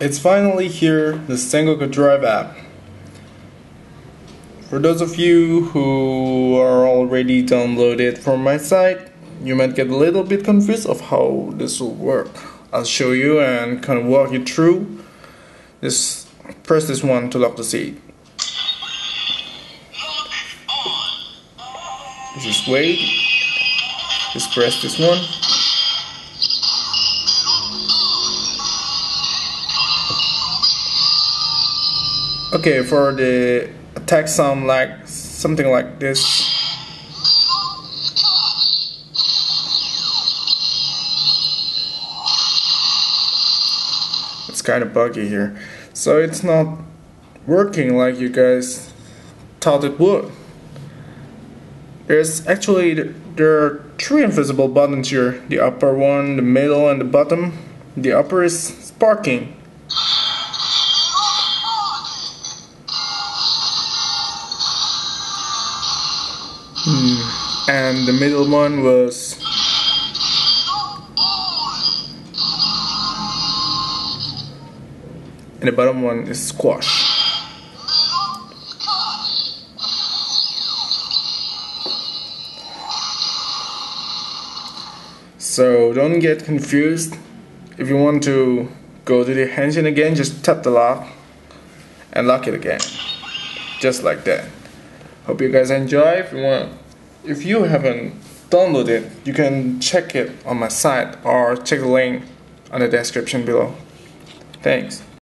It's finally here, the Sengoku Drive app. For those of you who are already downloaded from my site, you might get a little bit confused of how this will work. I'll show you and kind of walk you through. Just press this one to lock the seat. Just wait. Just press this one. Okay, for the attack sound like something like this. It's kind of buggy here. So it's not working like you guys thought it would. There's actually there are three invisible buttons here. The upper one, the middle and the bottom. The upper is sparking And the middle one was and the bottom one is squash. So don't get confused. If you want to go to the engine again, just tap the lock and lock it again. Just like that. Hope you guys enjoy. If you want, if you haven't downloaded it, you can check it on my site or check the link on the description below. Thanks.